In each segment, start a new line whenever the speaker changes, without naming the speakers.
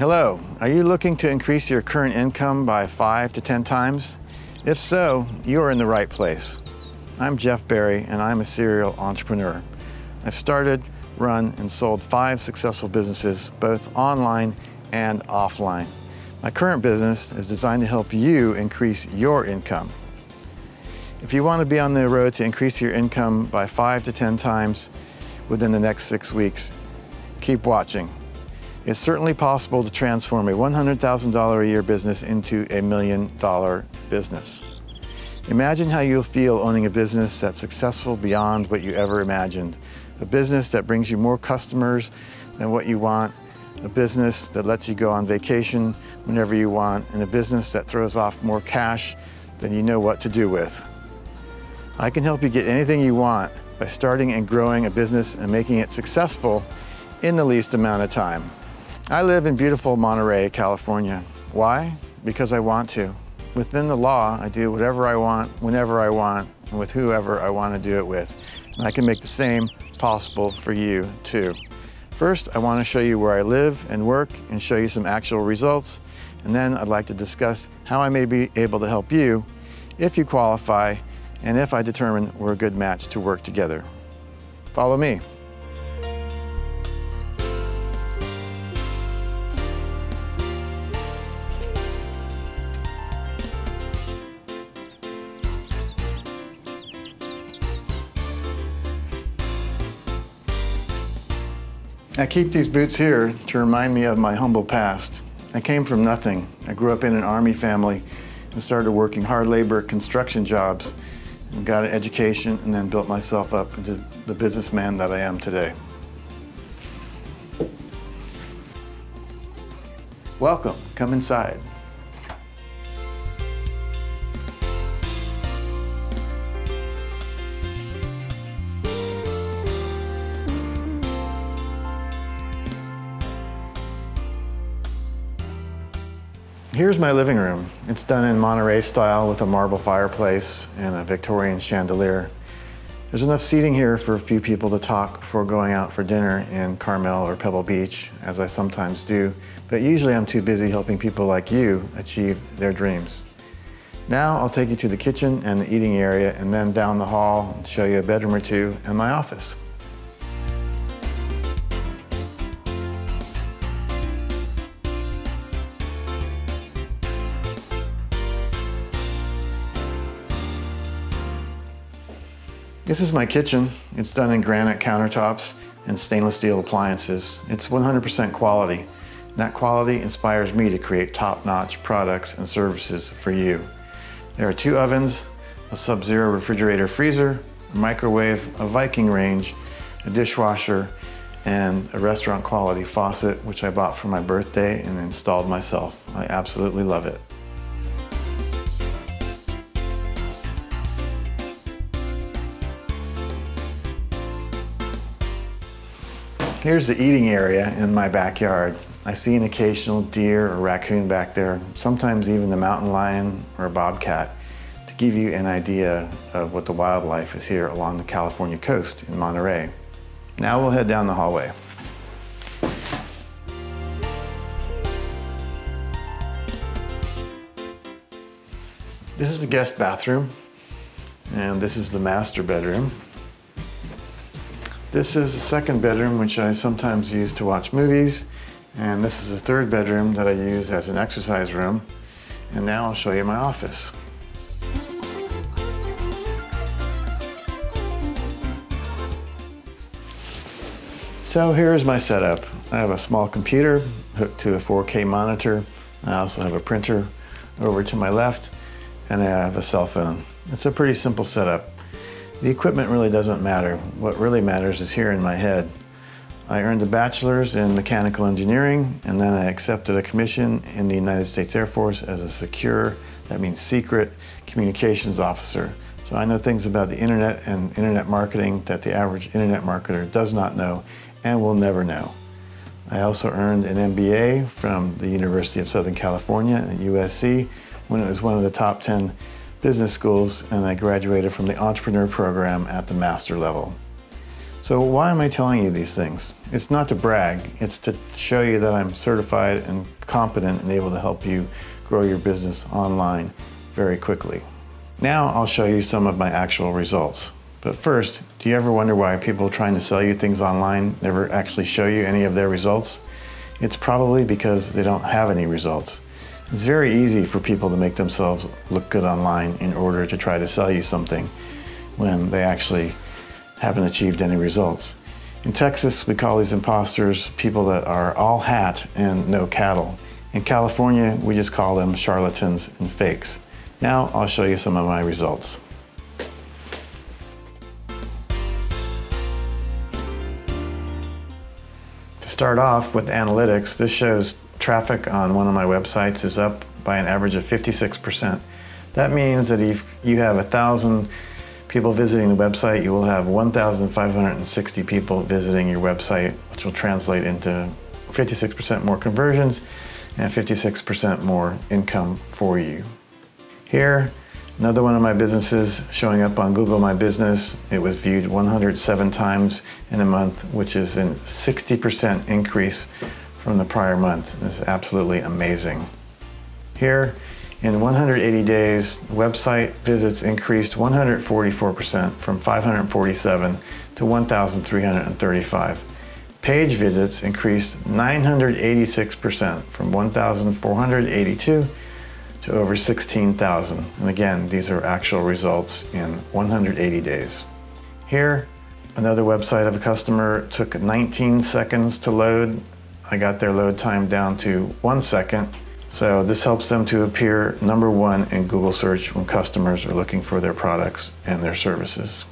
Hello, are you looking to increase your current income by five to 10 times? If so, you are in the right place. I'm Jeff Barry and I'm a serial entrepreneur. I've started, run, and sold five successful businesses, both online and offline. My current business is designed to help you increase your income. If you want to be on the road to increase your income by five to 10 times within the next six weeks, keep watching. It's certainly possible to transform a $100,000 a year business into a million dollar business. Imagine how you'll feel owning a business that's successful beyond what you ever imagined. A business that brings you more customers than what you want, a business that lets you go on vacation whenever you want, and a business that throws off more cash than you know what to do with. I can help you get anything you want by starting and growing a business and making it successful in the least amount of time. I live in beautiful Monterey, California. Why? Because I want to. Within the law, I do whatever I want, whenever I want, and with whoever I want to do it with. And I can make the same possible for you too. First, I want to show you where I live and work and show you some actual results. And then I'd like to discuss how I may be able to help you if you qualify and if I determine we're a good match to work together. Follow me. I keep these boots here to remind me of my humble past. I came from nothing. I grew up in an army family and started working hard labor construction jobs and got an education and then built myself up into the businessman that I am today. Welcome, come inside. Here's my living room. It's done in Monterey style with a marble fireplace and a Victorian chandelier. There's enough seating here for a few people to talk before going out for dinner in Carmel or Pebble Beach, as I sometimes do, but usually I'm too busy helping people like you achieve their dreams. Now I'll take you to the kitchen and the eating area and then down the hall and show you a bedroom or two and my office. This is my kitchen. It's done in granite countertops and stainless steel appliances. It's 100% quality. That quality inspires me to create top-notch products and services for you. There are two ovens, a Sub-Zero refrigerator freezer, a microwave, a Viking range, a dishwasher, and a restaurant quality faucet, which I bought for my birthday and installed myself. I absolutely love it. Here's the eating area in my backyard. I see an occasional deer or raccoon back there, sometimes even the mountain lion or a bobcat, to give you an idea of what the wildlife is here along the California coast in Monterey. Now we'll head down the hallway. This is the guest bathroom, and this is the master bedroom. This is the second bedroom, which I sometimes use to watch movies. And this is the third bedroom that I use as an exercise room. And now I'll show you my office. So here's my setup. I have a small computer hooked to a 4K monitor. I also have a printer over to my left, and I have a cell phone. It's a pretty simple setup. The equipment really doesn't matter. What really matters is here in my head. I earned a bachelor's in mechanical engineering and then I accepted a commission in the United States Air Force as a secure, that means secret, communications officer. So I know things about the internet and internet marketing that the average internet marketer does not know and will never know. I also earned an MBA from the University of Southern California at USC when it was one of the top 10 business schools and I graduated from the entrepreneur program at the master level. So why am I telling you these things? It's not to brag, it's to show you that I'm certified and competent and able to help you grow your business online very quickly. Now I'll show you some of my actual results. But first, do you ever wonder why people trying to sell you things online never actually show you any of their results? It's probably because they don't have any results. It's very easy for people to make themselves look good online in order to try to sell you something when they actually haven't achieved any results. In Texas, we call these imposters people that are all hat and no cattle. In California, we just call them charlatans and fakes. Now I'll show you some of my results. To start off with analytics, this shows traffic on one of my websites is up by an average of 56%. That means that if you have thousand people visiting the website, you will have 1,560 people visiting your website, which will translate into 56% more conversions and 56% more income for you. Here, another one of my businesses showing up on Google My Business. It was viewed 107 times in a month, which is a 60% increase from the prior month. Is absolutely amazing. Here, in 180 days, website visits increased 144% from 547 to 1,335. Page visits increased 986% from 1,482 to over 16,000. And again, these are actual results in 180 days. Here, another website of a customer took 19 seconds to load. I got their load time down to one second so this helps them to appear number one in Google search when customers are looking for their products and their services.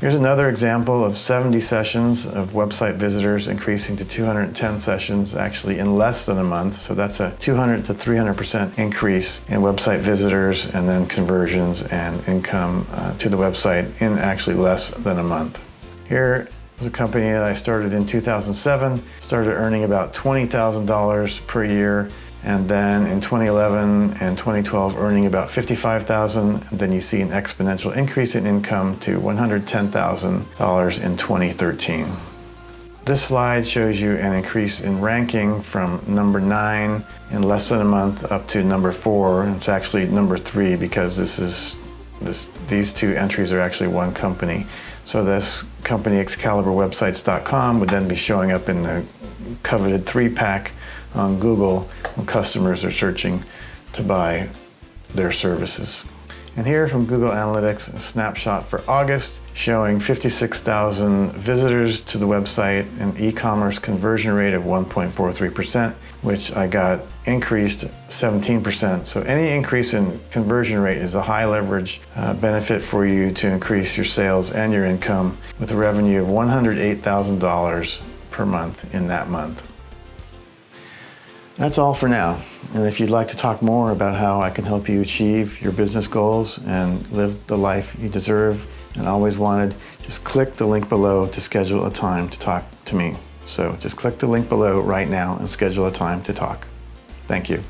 Here's another example of 70 sessions of website visitors increasing to 210 sessions actually in less than a month. So that's a 200 to 300% increase in website visitors and then conversions and income uh, to the website in actually less than a month. Here is a company that I started in 2007, started earning about $20,000 per year and then in 2011 and 2012 earning about 55,000 then you see an exponential increase in income to $110,000 in 2013. This slide shows you an increase in ranking from number nine in less than a month up to number four. It's actually number three because this is this, these two entries are actually one company. So this company ExcaliburWebsites.com would then be showing up in the coveted three pack on Google when customers are searching to buy their services. And here from Google Analytics, a snapshot for August showing 56,000 visitors to the website, an e-commerce conversion rate of 1.43%, which I got increased 17%. So any increase in conversion rate is a high leverage uh, benefit for you to increase your sales and your income with a revenue of $108,000 per month in that month. That's all for now. And if you'd like to talk more about how I can help you achieve your business goals and live the life you deserve and always wanted, just click the link below to schedule a time to talk to me. So just click the link below right now and schedule a time to talk. Thank you.